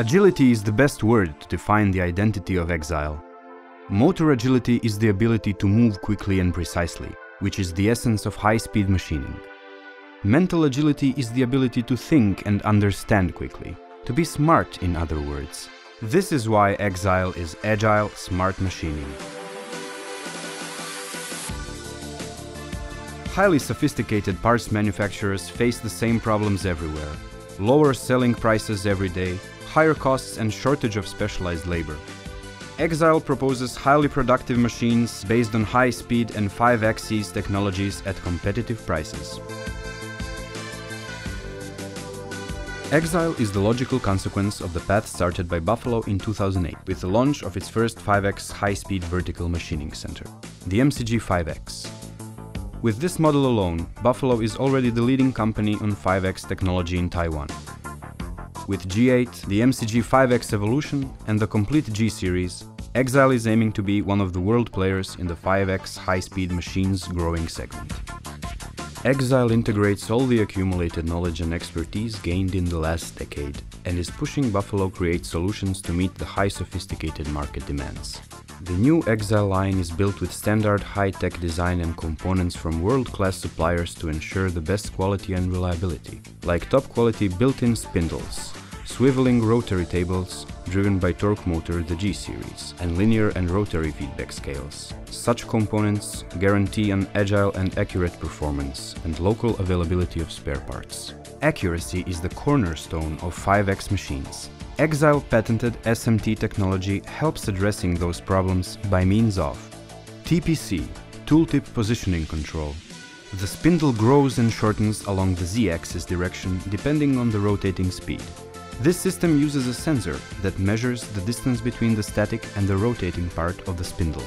Agility is the best word to define the identity of AXILE. Motor agility is the ability to move quickly and precisely, which is the essence of high-speed machining. Mental agility is the ability to think and understand quickly, to be smart in other words. This is why AXILE is agile, smart machining. Highly sophisticated parts manufacturers face the same problems everywhere. Lower selling prices every day, higher costs and shortage of specialized labor. AXILE proposes highly productive machines based on high-speed and 5-axis technologies at competitive prices. AXILE is the logical consequence of the path started by Buffalo in 2008 with the launch of its first 5X high-speed vertical machining center, the MCG 5X. With this model alone, Buffalo is already the leading company on 5X technology in Taiwan with G8, the MCG 5X Evolution and the complete G series, AXILE is aiming to be one of the world players in the 5X high-speed machines growing segment. AXILE integrates all the accumulated knowledge and expertise gained in the last decade and is pushing Buffalo create solutions to meet the high sophisticated market demands. The new AXILE line is built with standard high-tech design and components from world-class suppliers to ensure the best quality and reliability, like top-quality built-in spindles, swiveling rotary tables driven by torque motor the G-series and linear and rotary feedback scales. Such components guarantee an agile and accurate performance and local availability of spare parts. Accuracy is the cornerstone of 5X machines. AXILE patented SMT technology helps addressing those problems by means of TPC, tooltip positioning control. The spindle grows and shortens along the z-axis direction depending on the rotating speed. This system uses a sensor that measures the distance between the static and the rotating part of the spindle.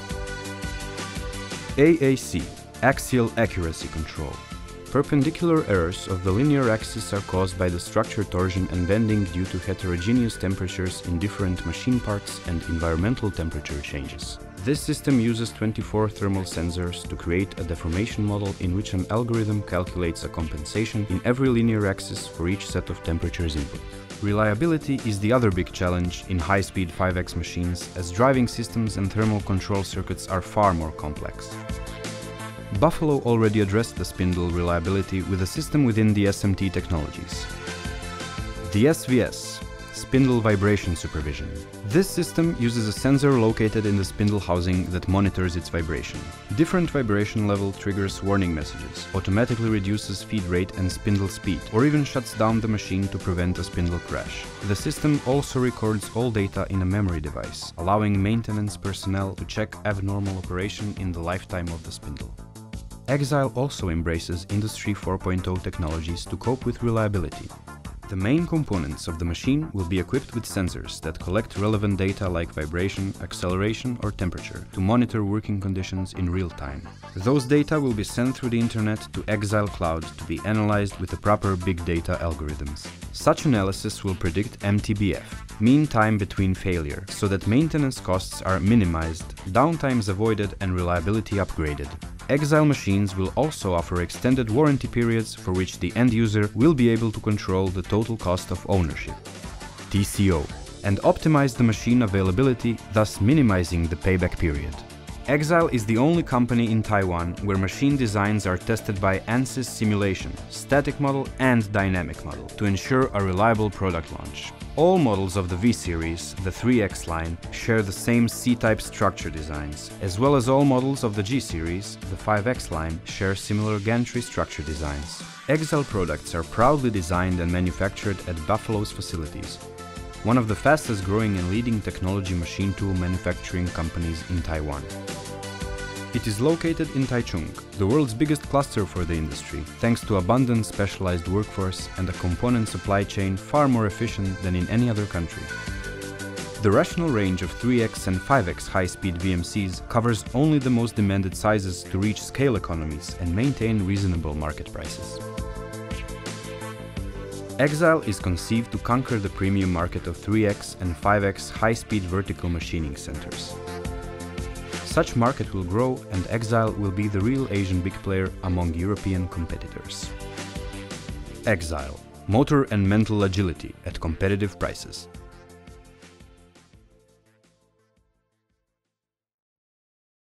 AAC Axial Accuracy Control Perpendicular errors of the linear axis are caused by the structure torsion and bending due to heterogeneous temperatures in different machine parts and environmental temperature changes. This system uses 24 thermal sensors to create a deformation model in which an algorithm calculates a compensation in every linear axis for each set of temperatures input. Reliability is the other big challenge in high-speed 5X machines as driving systems and thermal control circuits are far more complex. Buffalo already addressed the spindle reliability with a system within the SMT technologies. The SVS Spindle Vibration Supervision. This system uses a sensor located in the spindle housing that monitors its vibration. Different vibration level triggers warning messages, automatically reduces feed rate and spindle speed, or even shuts down the machine to prevent a spindle crash. The system also records all data in a memory device, allowing maintenance personnel to check abnormal operation in the lifetime of the spindle. AXILE also embraces Industry 4.0 technologies to cope with reliability. The main components of the machine will be equipped with sensors that collect relevant data like vibration, acceleration or temperature to monitor working conditions in real time. Those data will be sent through the internet to AXILE Cloud to be analyzed with the proper big data algorithms. Such analysis will predict MTBF, mean time between failure, so that maintenance costs are minimized, downtimes avoided and reliability upgraded. AXILE machines will also offer extended warranty periods for which the end user will be able to control the total cost of ownership. TCO and optimize the machine availability, thus minimizing the payback period. AXILE is the only company in Taiwan where machine designs are tested by ANSYS simulation, static model and dynamic model to ensure a reliable product launch. All models of the V-Series, the 3X line, share the same C-type structure designs, as well as all models of the G-Series, the 5X line, share similar gantry structure designs. AXILE products are proudly designed and manufactured at Buffalo's facilities, one of the fastest growing and leading technology machine tool manufacturing companies in Taiwan. It is located in Taichung, the world's biggest cluster for the industry, thanks to abundant specialized workforce and a component supply chain far more efficient than in any other country. The rational range of 3x and 5x high-speed VMCs covers only the most demanded sizes to reach scale economies and maintain reasonable market prices. AXILE is conceived to conquer the premium market of 3x and 5x high-speed vertical machining centers. Such market will grow and AXILE will be the real Asian big player among European competitors. AXILE. Motor and mental agility at competitive prices.